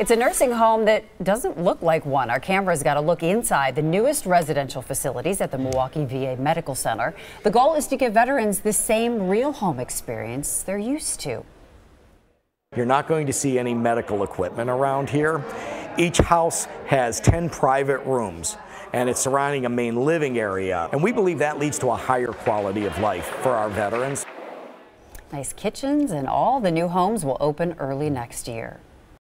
It's a nursing home that doesn't look like one. Our cameras got a look inside the newest residential facilities at the Milwaukee VA Medical Center. The goal is to give veterans the same real home experience they're used to. You're not going to see any medical equipment around here. Each house has 10 private rooms and it's surrounding a main living area. And we believe that leads to a higher quality of life for our veterans. Nice kitchens and all the new homes will open early next year.